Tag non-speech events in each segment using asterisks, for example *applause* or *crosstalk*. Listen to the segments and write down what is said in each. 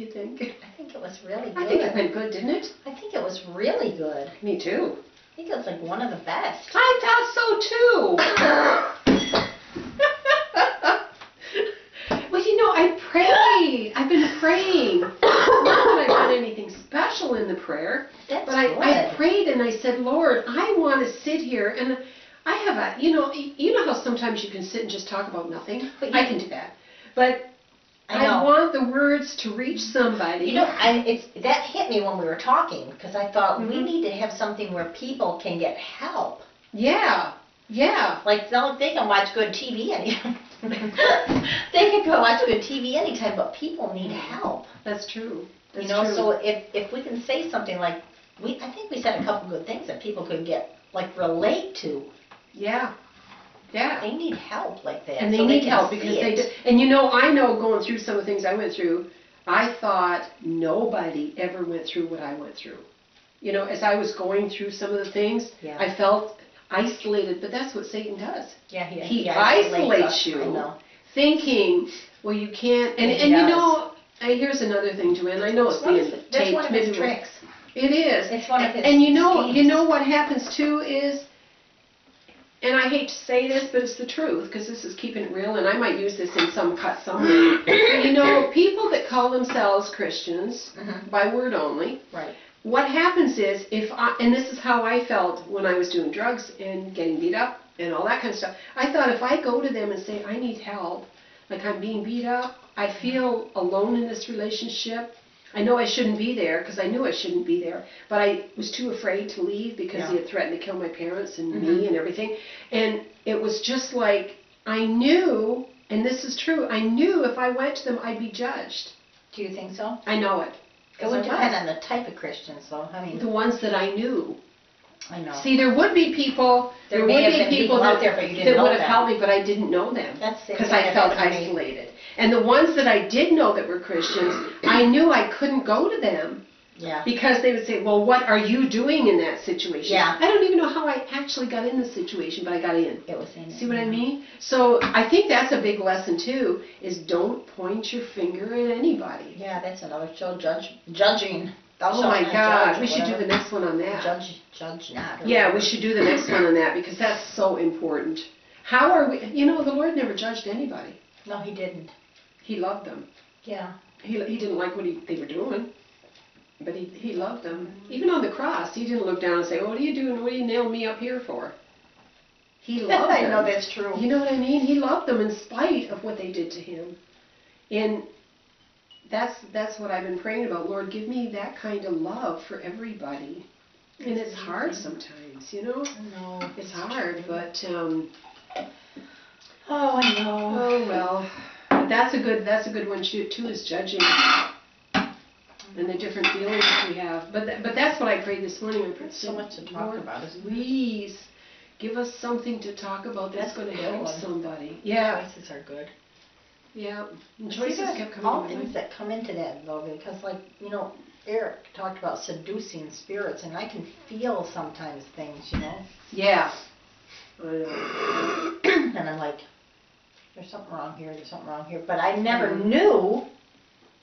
You think? I think it was really I think it good. went good, didn't it? I think it was really good. Me too. I think it was like one of the best. I thought so too. *laughs* *laughs* well, you know, I prayed. I've been praying. Not that I've done anything special in the prayer, That's but I, good. I prayed and I said, Lord, I want to sit here and I have a, you know, you know how sometimes you can sit and just talk about nothing. But I can do that, but I know. want the words to reach somebody. You know, I, it's, that hit me when we were talking, because I thought, we Mhm. need to have something where people can get help. yeah, yeah. Like, they'll- they can watch good TV any, *laughs* they can go watch good TV anytime, but people need help. That's true. That's You know, true. so if, if we can say something like, we, I think we said a couple good things that people could get, like, relate to. yeah, yeah. They need help like that. And they so need can help because they do. And you know, I know going through some of the things I went through, I thought nobody ever went through what I went through. You know, as I was going through some of the things, Yeah. I felt isolated, but that's what Satan does. Yeah, he, He isolates isolates us, you. I know. Thinking, well, you can't. And, he and you know, and here's another thing, Joanne. I know it's being taped. That's one of his tricks. It is. It's one of his And you know, you know what happens too is, and I hate to say this, but it's the truth because this is keeping it real, and I might use this in some cut somewhere. you know, people that call themselves Christians Mhm. by word only. Right. What happens is if I, and this is how I felt when I was doing drugs and getting beat up and all that kind of stuff. I thought if I go to them and say I need help, like I'm being beat up, I feel alone in this relationship. I know I shouldn't be there because I knew I shouldn't be there, but I was too afraid to leave because he had threatened to kill my parents and Mhm. me and everything. And it was just like I knew, and this is true, I knew if I went to them I'd be judged. Do you think so? I know it. It would depend on the type of Christians, though. I mean, The ones that I knew. I know. See, there would be people, There there, would be people, people out that, there, but you didn't that know would have them. helped me, but I didn't know them That's because I felt isolated. And the ones that I did know that were Christians, I knew I couldn't go to them Yeah. because they would say, "Well, what are you doing in that situation?" Yeah. I don't even know how I actually got in the situation, but I got in. It was in See what I mean? So I think that's a big lesson too: is don't point your finger at anybody. Yeah, that's another show. Judge, judging. Thou Oh my God, we should do the next one on that. Judge, judge not. Yeah, we should do the next one on that because that's so important. How are we, you know, the Lord never judged anybody. No, he didn't. He loved them. Yeah. He, he didn't like what he, they were doing, but he, he loved them. Even on the cross, he didn't look down and say, "Oh, what are you doing? What are you nailing me up here for?" He *laughs* loved them. I know that's true. You know what I mean? He loved them in spite of what they did to him. And that's that's what I've been praying about. Lord, give me that kind of love for everybody. And it's hard sometimes, you know? No. It's hard, but um Oh, I know. oh well. But that's a good that's a good one too, too is judging and the different feelings that we have. But tha- but that's what I prayed this morning. I prayed, So much to talk Lord, about, isn't there? Please give us something to talk about that's That's going to help one. somebody. Yeah, Choices are good. yeah. And choices there's kept coming. all things mind. that come into that though, because like, you know, Eric talked about seducing spirits, and I can feel sometimes things, you know? Yeah. *clears throat* And I'm like, there's something wrong here, there's something wrong here, but I never Mhm. knew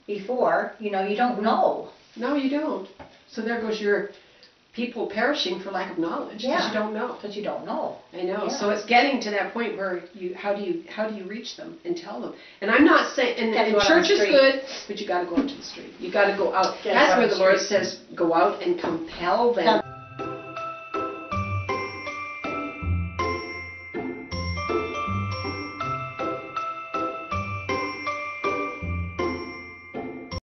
before, you know, you don't know. No, you don't. So there goes your people perishing for lack of knowledge because Yeah. you don't know. Because you don't know. I know. Yeah. So it's getting to that point where you how do you how do you reach them and tell them? And I'm not saying and, Gotta and go out on church the is street. good, but you got to go out to the street. You got to go out. Gotta That's go out where on the the Lord says, go out and compel them.